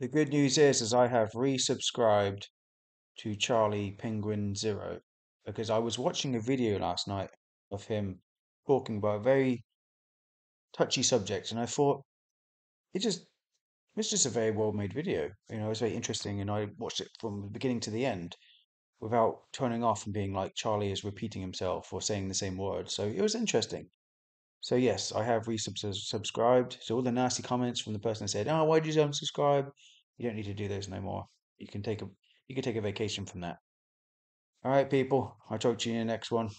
The good news is, is I have resubscribed to Charlie Penguin Zero because I was watching a video last night of him talking about a very touchy subject, and I thought it just it's just a very well made video. You know, it's very interesting, and I watched it from the beginning to the end without turning off and being like Charlie is repeating himself or saying the same words. So it was interesting. So yes, I have resubscribed. So all the nasty comments from the person that said, "Oh, why did you unsubscribe?" You don't need to do those no more. You can take a you can take a vacation from that. All right, people. I'll talk to you in the next one.